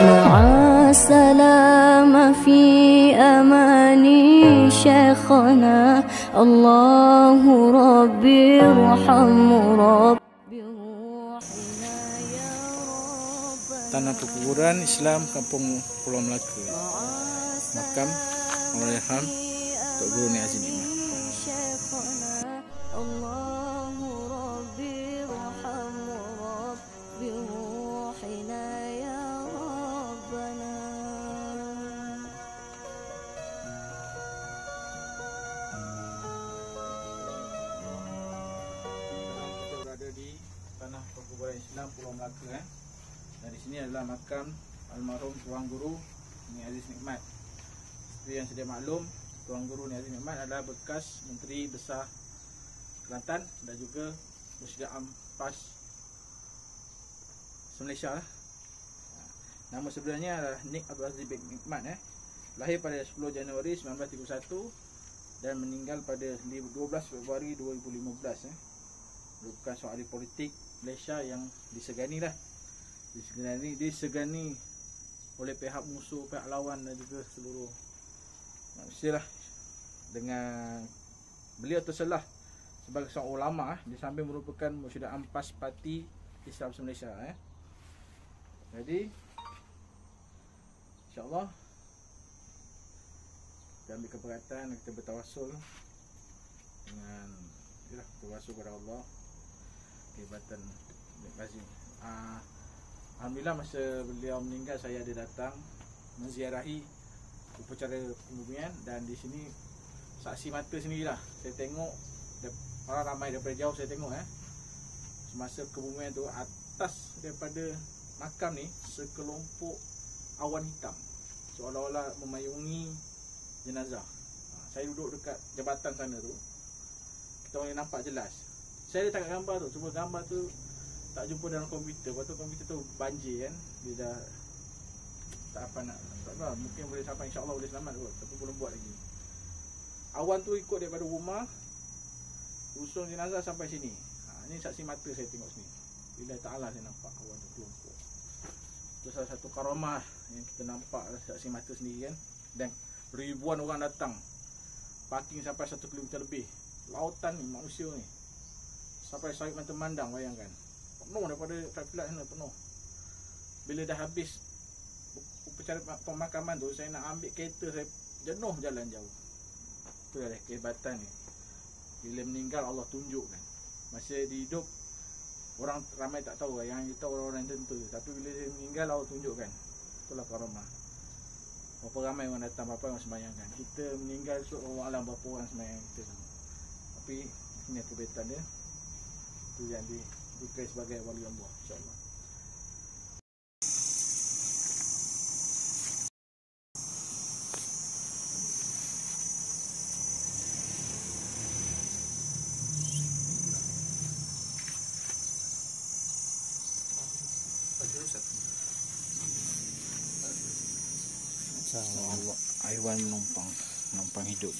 مع السلامة في أماني شيخنا الله ربي ارحم ربي Tanah Perkuburan Islam Kampung Pulau Melaka. Makam Allahyarham Tok Guru Ni Azim Iman. Pulau Melaka eh. Dan di sini adalah makam almarhum Tuan Guru Ni Aziz Nikmat. Seperti yang sedia maklum, Tuan Guru Ni Aziz Nikmat adalah bekas Menteri Besar Kelantan dan juga Musyidah Ampas Malaysia lah. Nama sebenarnya adalah Nik Abdul Aziz bin Nikmat eh. Lahir pada 10 Januari 1931 dan meninggal pada 12 Februari 2015 eh. Merupakan seorang ahli politik Malaysia yang disegani lah. Disegani, disegani oleh pihak musuh, pihak lawan dan juga seluruh manusia lah. Dengan beliau terselah sebagai seorang ulama eh, di samping merupakan Musyidah Ampas Parti Islam Malaysia eh. Jadi InsyaAllah Kita ambil keberatan kita bertawasul Dengan Yalah, bertawasul kepada Allah Kehebatan Nek Bazim uh, Alhamdulillah masa beliau meninggal Saya ada datang Menziarahi Upacara pembumian Dan di sini Saksi mata sendirilah Saya tengok Orang ramai daripada jauh saya tengok eh Semasa kebumian tu Atas daripada makam ni sekelompok awan hitam seolah-olah memayungi jenazah. Ha, saya duduk dekat jabatan sana tu. Kita boleh nampak jelas. Saya tangkap gambar tu, cuma gambar tu tak jumpa dalam komputer. Lepas tu komputer tu banjir kan. Dia dah tak apa nak tak tahu mungkin boleh sampai insya-Allah boleh selamat kot tapi belum buat lagi. Awan tu ikut daripada rumah usun jenazah sampai sini. Ha, ni saksi mata saya tengok sini. Bila Ta'ala saya nampak awan tu kelompok. Itu salah satu karamah yang kita nampak lah saksi mata sendiri kan. Dan ribuan orang datang. Parking sampai satu kilometer lebih. Lautan ni manusia ni. Sampai sawit mata mandang bayangkan. Penuh daripada light sana penuh. Bila dah habis upacara pemakaman tu saya nak ambil kereta saya jenuh jalan jauh. Itu adalah kehebatan ni. Bila meninggal Allah tunjukkan. Masa di hidup Orang ramai tak tahu lah Yang kita orang-orang tentu Tapi bila dia meninggal Allah tunjukkan Itulah karamah Berapa ramai orang datang Berapa orang sembahyangkan Kita meninggal so Allah alam Berapa orang sembahyang kita Tapi Ini kebaikan dia Itu yang di Dikira sebagai wali Allah InsyaAllah. Allah Aiwan menumpang Menumpang hidup